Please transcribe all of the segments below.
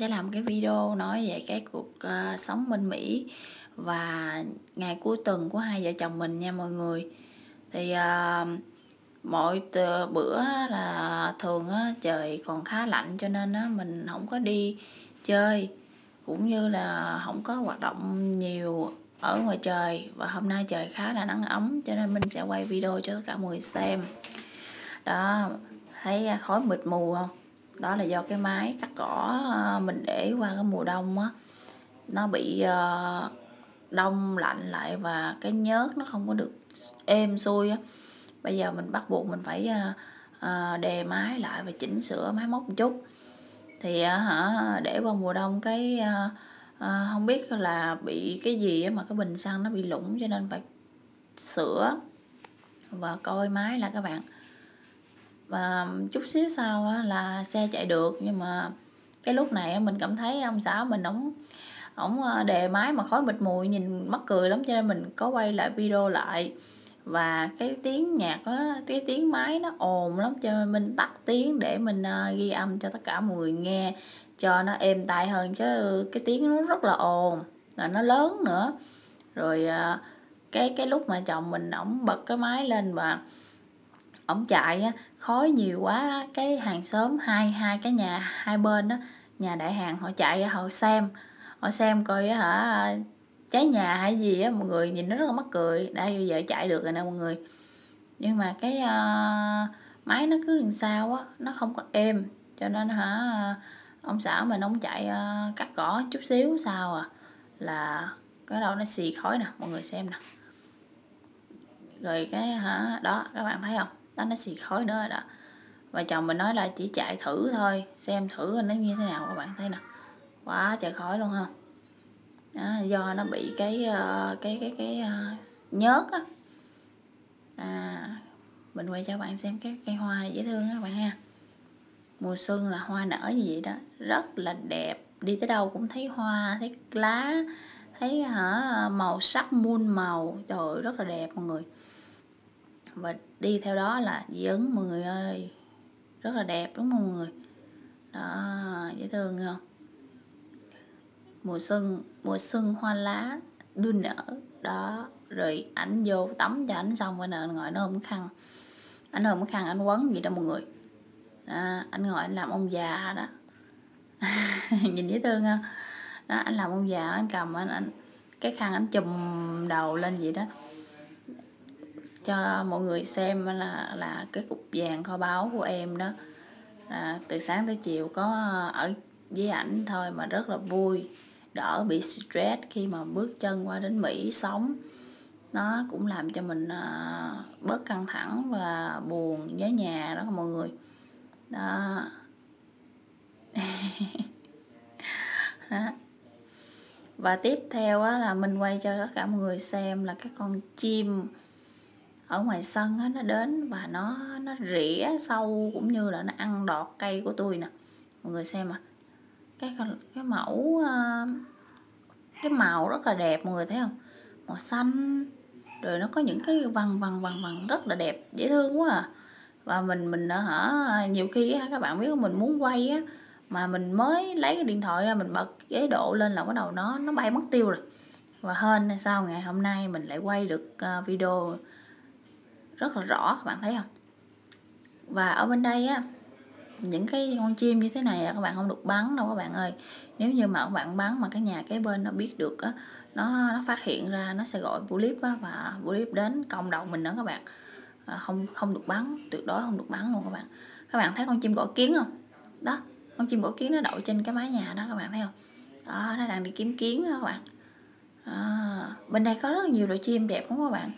sẽ làm cái video nói về cái cuộc uh, sống bên Mỹ và ngày cuối tuần của hai vợ chồng mình nha mọi người. Thì ờ, uh, mọi bữa là thường á, trời còn khá lạnh cho nên á, mình không có đi chơi. Cũng như là không có hoạt động nhiều ở ngoài trời và hôm nay trời khá là nắng ấm cho nên mình sẽ quay video cho tất cả mọi người xem. Đó thấy ờ, khói mịt mù không? Đó là do cái máy cắt cỏ ờ, mình để qua cái mùa đông á. Nó bị ờ, đông lạnh lại và cái nhớt nó không có được êm xuôi á. Bây giờ mình bắt buộc mình phải ờ, đề máy lại và chỉnh sửa máy móc một chút. Thì hả, để qua mùa đông cái không biết là bị cái gì mà cái bình xăng nó bị lủng cho nên phải sửa và coi máy là các bạn và chút xíu sau á, là xe chạy được nhưng mà cái lúc này mình cảm thấy ông xã mình ổng ổng ờ, đề máy mà khói mịt mùi nhìn mắc cười lắm cho nên mình có quay lại video lại. Và cái tiếng nhạc á cái tiếng máy nó ồn lắm cho nên mình tắt tiếng để mình ờ, ghi âm cho tất cả mọi người nghe cho nó êm tai hơn chứ cái tiếng nó rất là ồn là nó lớn nữa. Rồi ờ, cái cái lúc mà chồng mình ổng bật cái máy lên và ổng chạy á khói nhiều quá cái hàng xóm hai hai cái nhà hai bên đó nhà đại hàng họ chạy họ xem. Họ xem coi hả cháy nhà hay gì á mọi người nhìn nó rất là mắc cười. Đây bây giờ chạy được rồi nè mọi người. Nhưng mà cái uh, máy nó cứ làm sao á nó không có êm. Cho nên hả ông xã mình ông chạy uh, cắt cỏ chút xíu sao à là cái đầu nó xì khói nè mọi người xem nè. Rồi cái hả đó các bạn thấy không? Đó nó xì khói nữa rồi đó. Và chồng mình nói là chỉ chạy thử thôi xem thử nó như thế nào các bạn thấy nè. Quá trời khói luôn không đó, do nó bị cái ờ, cái cái cái ờ, nhớt á. À mình quay cho bạn xem cái cây hoa này dễ thương các bạn ha. Mùa xuân là hoa nở như vậy đó. Rất là đẹp. Đi tới đâu cũng thấy hoa thấy lá thấy hả màu sắc muôn màu. Trời rất là đẹp mọi người và đi theo đó là dị ứng mọi người ơi. Rất là đẹp đúng không mọi người? Đó dễ thương không? Mùa xuân mùa xuân hoa lá đua nở. Đó rồi ảnh vô tắm cho ảnh xong rồi nè ngồi nó ôm khăn. Ảnh ôm khăn ảnh quấn gì đó mọi người. Đó, anh ngồi anh làm ông già đó. Nhìn dễ thương không? Đó anh làm ông già anh cầm anh, anh cái khăn anh chùm đầu lên vậy đó cho mọi người xem là là cái cục vàng kho báu của em đó. À, từ sáng tới chiều có ờ, ở với ảnh thôi mà rất là vui. Đỡ bị stress khi mà bước chân qua đến Mỹ sống. Nó cũng làm cho mình à, bớt căng thẳng và buồn nhớ nhà đó mọi người. Đó. Và tiếp theo là mình quay cho tất cả mọi người xem là các con chim ở ngoài sân á, nó đến và nó nó rỉa sâu cũng như là nó ăn đọt cây của tôi nè. Mọi người xem à cái cái mẫu ờ, cái màu rất là đẹp mọi người thấy không? Màu xanh rồi nó có những cái vằn vằn vằn vằn rất là đẹp dễ thương quá à. Và mình mình hả nhiều khi á, các bạn biết mình muốn quay á mà mình mới lấy cái điện thoại ra mình bật chế độ lên là bắt đầu nó nó bay mất tiêu rồi. Và hên sao ngày hôm nay mình lại quay được ờ, video rất là rõ các bạn thấy không? Và ở bên đây á những cái con chim như thế này là các bạn không được bắn đâu các bạn ơi. Nếu như mà các bạn bắn mà cái nhà kế bên nó biết được á nó nó phát hiện ra nó sẽ gọi police á và police đến công đầu mình đó các bạn. À, không không được bắn tuyệt đối không được bắn luôn các bạn. Các bạn thấy con chim gõ kiến không? Đó con chim gõ kiến nó đậu trên cái mái nhà đó các bạn thấy không? Đó nó đang đi kiếm kiến đó các bạn. À, bên đây có rất là nhiều loại chim đẹp đúng không các bạn.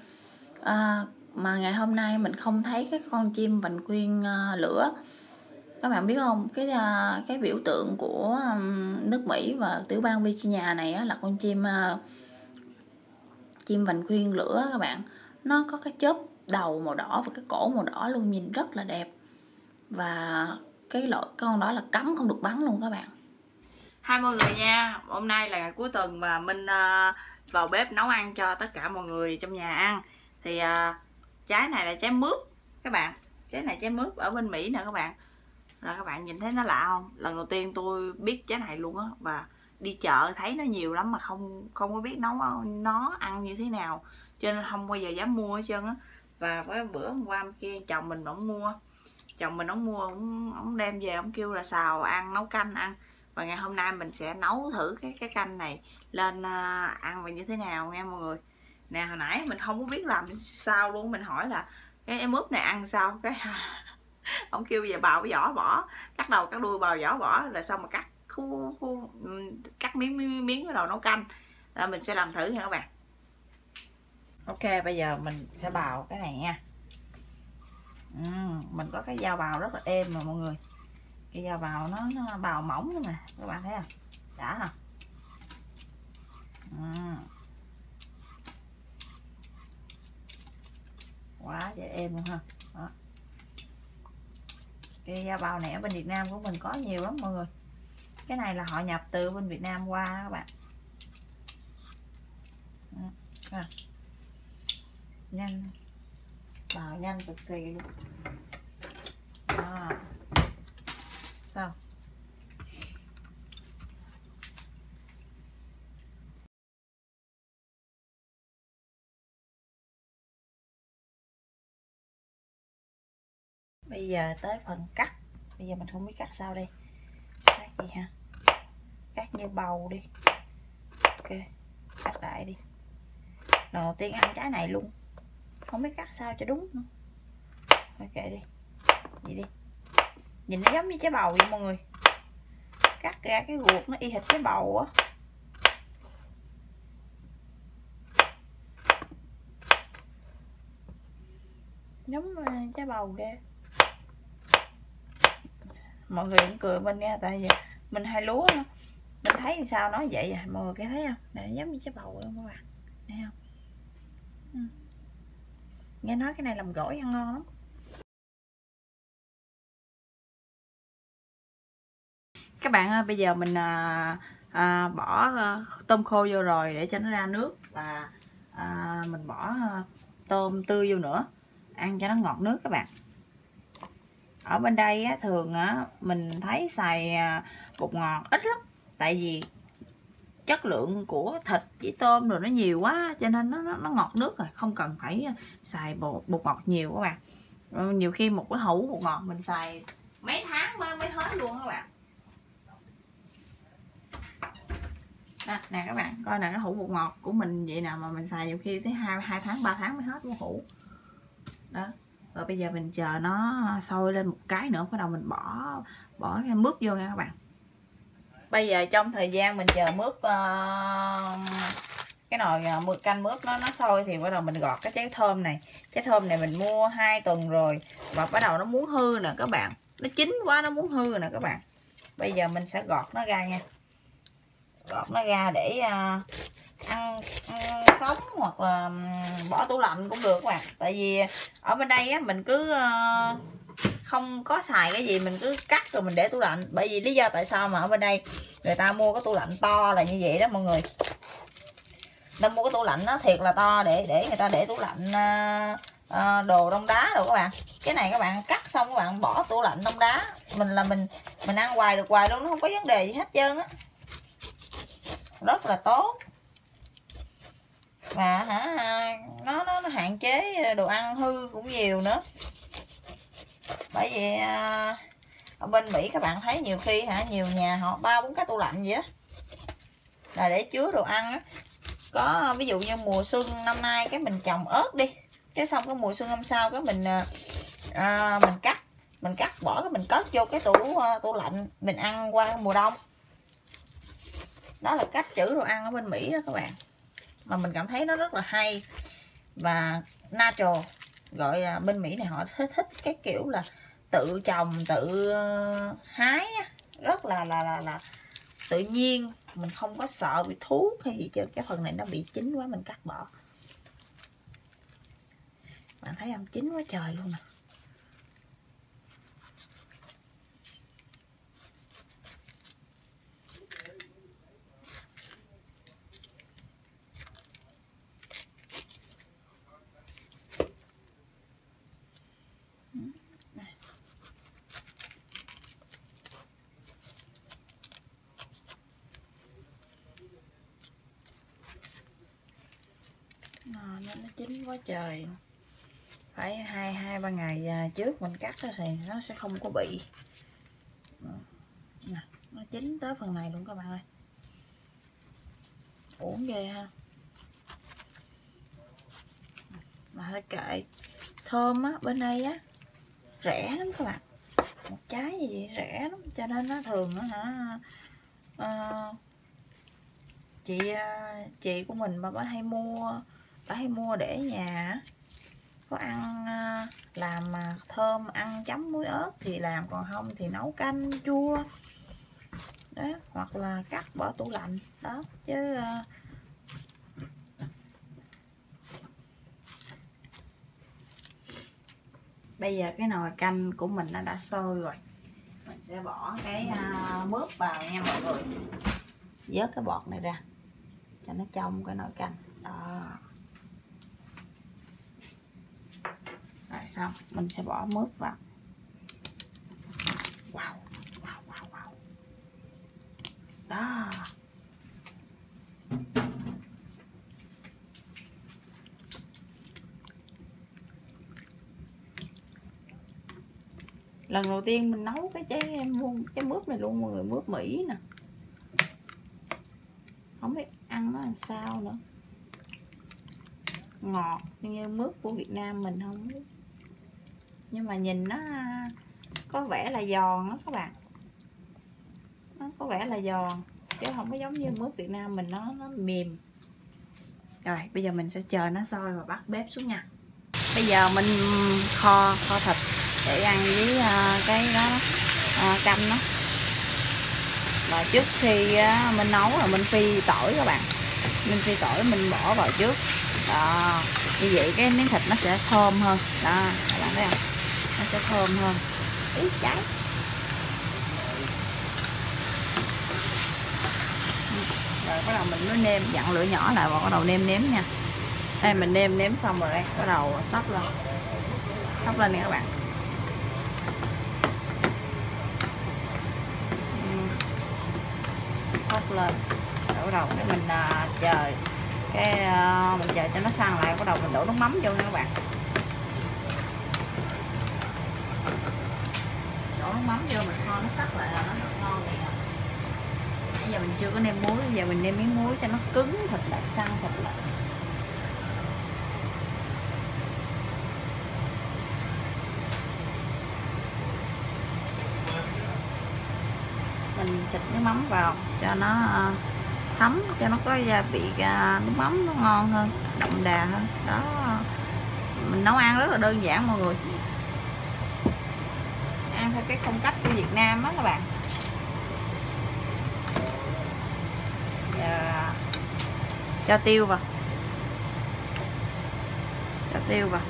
À, mà ngày hôm nay mình không thấy cái con chim vành khuyên ờ, lửa. Các bạn biết không? Cái ờ, cái biểu tượng của nước Mỹ và tiểu bang Virginia này là con chim ờ, chim vành khuyên lửa các bạn. Nó có cái chớp đầu màu đỏ và cái cổ màu đỏ luôn, nhìn rất là đẹp. Và cái loại con đó là cấm không được bắn luôn các bạn. Hai mọi người nha, hôm nay là ngày cuối tuần mà mình vào bếp nấu ăn cho tất cả mọi người trong nhà ăn. Thì trái này là trái mướp, các bạn. Trái này, trái mướp ở bên Mỹ nè, các bạn. Rồi các bạn nhìn thấy nó lạ không? Lần đầu tiên tôi biết trái này luôn á, và đi chợ thấy nó nhiều lắm mà không không có biết nấu nó ăn như thế nào. Cho nên không bao giờ dám mua hết trơn á. Và với bữa hôm qua hôm kia, chồng mình ổng mua. Chồng mình ổng mua ổng ổng đem về ổng kêu là xào, ăn, nấu canh, ăn. Và ngày hôm nay mình sẽ nấu thử cái cái canh này lên à, ăn và như thế nào nha mọi người nè hồi nãy mình không có biết làm sao luôn mình hỏi là cái em ướp này ăn sao? Cái ông kêu về bào vỏ bỏ cắt đầu cắt đuôi bào vỏ bỏ là xong mà cắt khu, khu cắt miếng miếng miếng cái đầu nấu canh. Là mình sẽ làm thử nha các bạn. Ok bây giờ mình sẽ bào cái này nha. Ừ, mình có cái dao bào rất là êm mà mọi người. Cái dao bào nó, nó bào mỏng nữa mà các bạn thấy không? Đã không? Ừ. quá dễ êm luôn ha. Đó. cái da bào này ở bên Việt Nam của mình có nhiều lắm mọi người. Cái này là họ nhập từ bên Việt Nam qua các bạn. Đó nhanh. Bào nhanh cực kỳ luôn à. sao bây giờ tới phần cắt. Bây giờ mình không biết cắt sao đây. Cắt gì ha? Cắt như bầu đi. Ok, cắt lại đi. Lần đầu tiên ăn trái này luôn. Không biết cắt sao cho đúng nữa. Ok đi. Vậy đi. Nhìn nó giống như trái bầu vậy mọi người. Cắt ra cái ruột nó y hệt cái bầu á. Giống ờ, trái bầu ghê mọi người cũng cười mình nha tại vì mình hai lúa mình thấy sao nói vậy à mọi người thấy không? Nè giống như trái bầu luôn các bạn. Thấy không? Ừ. nghe nói cái này làm gỏi ăn ngon lắm. Các bạn ơi bây giờ mình à, à, bỏ à, tôm khô vô rồi để cho nó ra nước và à, mình bỏ à, tôm tươi vô nữa. Ăn cho nó ngọt nước các bạn ở bên đây á, thường á, mình thấy xài à, bột ngọt ít lắm. Tại vì chất lượng của thịt với tôm rồi nó nhiều quá cho nên nó, nó, nó ngọt nước rồi không cần phải à, xài bột bột ngọt nhiều các bạn. Nhiều khi một cái hũ bột ngọt mình xài mấy tháng mới mới hết luôn các bạn. Đó, nè các bạn coi nè cái hũ bột ngọt của mình vậy nào mà mình xài nhiều khi tới hai hai tháng 3 tháng mới hết một hũ. Đó rồi bây giờ mình chờ nó sôi lên một cái nữa bắt đầu mình bỏ bỏ cái mướp vô nha các bạn. Bây giờ trong thời gian mình chờ mướp uh, cái nồi uh, canh mướp nó nó sôi thì bắt đầu mình gọt cái trái thơm này. Trái thơm này mình mua hai tuần rồi và bắt đầu nó muốn hư nè các bạn. Nó chín quá nó muốn hư nè các bạn. Bây giờ mình sẽ gọt nó ra nha. Gọt nó ra để uh, ăn, ăn sống hoặc là bỏ tủ lạnh cũng được các bạn. Tại vì ở bên đây á mình cứ ờ, không có xài cái gì mình cứ cắt rồi mình để tủ lạnh. Bởi vì lý do tại sao mà ở bên đây người ta mua cái tủ lạnh to là như vậy đó mọi người. Ta mua cái tủ lạnh nó thiệt là to để để người ta để tủ lạnh đồ đông đá rồi các bạn. Cái này các bạn cắt xong các bạn bỏ tủ lạnh đông đá. Mình là mình mình ăn hoài được hoài luôn nó không có vấn đề gì hết trơn á. Rất là tốt và hả nó, nó nó hạn chế đồ ăn hư cũng nhiều nữa. Bởi vì à, ở bên mỹ các bạn thấy nhiều khi hả nhiều nhà họ ba bốn cái tủ lạnh vậy đó là để chứa đồ ăn á. Có ví dụ như mùa xuân năm nay cái mình trồng ớt đi cái xong cái mùa xuân năm sau cái mình à, à, mình cắt mình cắt bỏ cái mình cất vô cái tủ à, tủ lạnh mình ăn qua mùa đông. Đó là cách trữ đồ ăn ở bên mỹ đó các bạn mà mình cảm thấy nó rất là hay. Và natural gọi là bên mỹ này họ thích, thích cái kiểu là tự trồng tự ờ, hái rất là là là là tự nhiên. Mình không có sợ bị thú hay gì chứ cái phần này nó bị chín quá mình cắt bỏ. Bạn thấy không? Chín quá trời luôn nè. à. Chín quá trời. Phải hai hai ba ngày à, trước mình cắt thì nó sẽ không có bị. Nó chín tới phần này luôn các bạn ơi. Uổng ghê ha. Mà thôi kệ. Thơm á bên đây á rẻ lắm các bạn. Một trái gì rẻ lắm cho nên nó thường á hả? Uh, chị à, chị của mình mà bà hay mua ta hay mua để nhà. Có ăn à, làm mà thơm ăn chấm muối ớt thì làm còn không thì nấu canh chua. Đó hoặc là cắt bỏ tủ lạnh. Đó chứ à, bây giờ cái nồi canh của mình nó đã sôi rồi. Mình sẽ bỏ cái uh, mướp vào nha mọi người. Vớt cái bọt này ra cho nó trong cái nồi canh. Đó. Rồi xong mình sẽ bỏ mướp vào. Wow wow wow wow. Đó. Lần đầu tiên mình nấu cái trái em trái mướp này luôn mọi người mướp mỹ nè. Không biết ăn nó làm sao nữa. Ngọt, như mướp của Việt Nam mình không biết nhưng mà nhìn nó có vẻ là giòn đó các bạn. Nó có vẻ là giòn chứ không có giống như mướp Việt Nam mình nó nó mềm. Rồi bây giờ mình sẽ chờ nó sôi và bắt bếp xuống nha. Bây giờ mình kho kho thịt để ăn với uh, cái đó uh, canh đó. Và trước khi uh, mình nấu là mình phi tỏi các bạn. Mình phi tỏi mình bỏ vào trước. Đó như vậy cái miếng thịt nó sẽ thơm hơn. Đó các bạn thấy không? Sẽ thơm hơn. Ý cháy. Rồi bắt đầu mình mới nêm dặn lửa nhỏ lại và bắt đầu nêm nếm nha. Đây mình nêm nếm xong rồi đây bắt đầu sắp lên. Sắp lên nha các bạn. Sắp lên. Bắt đầu cái mình à, chờ cái uh, mình chờ cho nó săn lại bắt đầu mình đổ nước mắm vô nha các bạn nước mắm vô mình kho nó sắc lại là nó ngon này nãy giờ mình chưa có nêm muối, bây giờ mình nêm miếng muối cho nó cứng thịt lại săn thịt lại mình xịt nước mắm vào cho nó ờ, thấm, cho nó có gia vị ờ, nước mắm nó ngon hơn, đậm đà hơn. Đó, mình nấu ăn rất là đơn giản mọi người ăn theo cái phong cách của Việt Nam á các bạn. Giờ cho tiêu vào. Cho tiêu vào.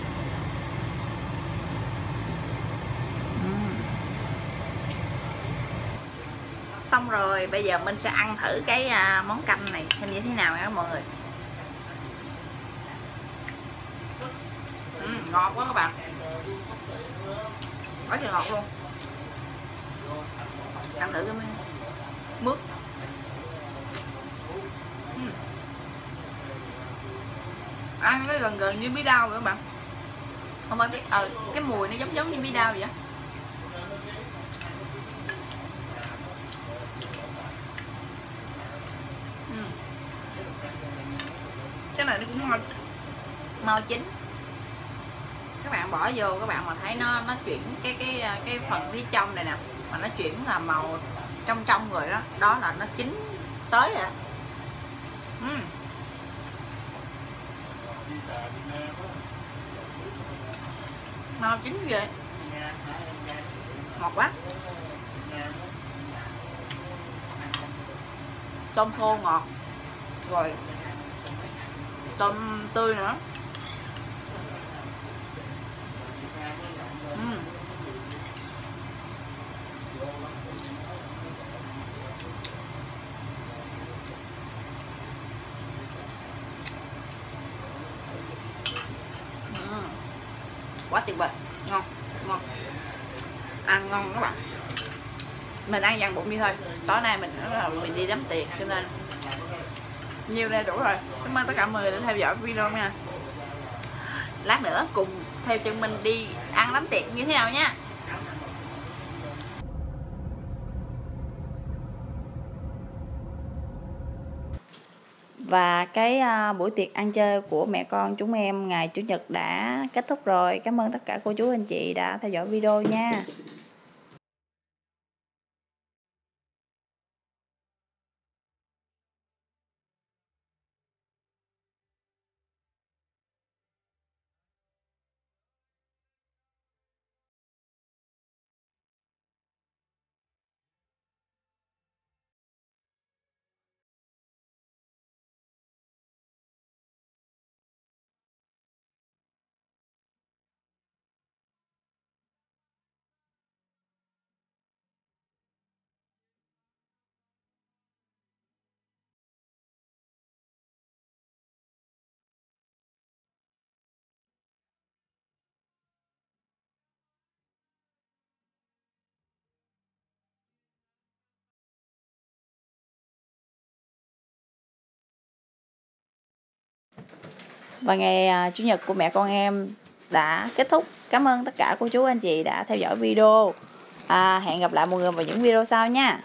Xong rồi, bây giờ mình sẽ ăn thử cái à, món canh này xem như thế nào nha mọi người. Ngọt quá các bạn. Quá trời ngọt luôn ăn thử cái mướp uhm. Ừ. ăn cái gần gần như bí đao vậy các bạn. Không phải biết ờ cái mùi nó giống giống như bí đao vậy ừ. cái này nó cũng ngon. Mau chín các bạn bỏ vô, các bạn mà thấy nó nó chuyển cái cái cái phần phía trong này nè mà nó chuyển là màu trong trong rồi đó. Đó là nó chín tới rồi uhm. Ừ. mau chín ghê. Ngọt quá. Tôm khô ngọt. Rồi. Tôm tươi nữa uhm quá tuyệt vời. Ngon ngon. Ăn ngon các bạn. Mình ăn dằn bụng đi thôi. Tối nay mình là mình đi đám tiệc cho nên nhiều đây đủ rồi. Cảm ơn tất cả mọi người đã theo dõi video nha. Lát nữa cùng theo chân mình đi ăn đám tiệc như thế nào nha. Và cái uh, buổi tiệc ăn chơi của mẹ con chúng em ngày chủ nhật đã kết thúc rồi. Cảm ơn tất cả cô chú anh chị đã theo dõi video nha. Và ngày à, chủ nhật của mẹ con em đã kết thúc. Cảm ơn tất cả cô chú anh chị đã theo dõi video. À, hẹn gặp lại mọi người vào những video sau nha.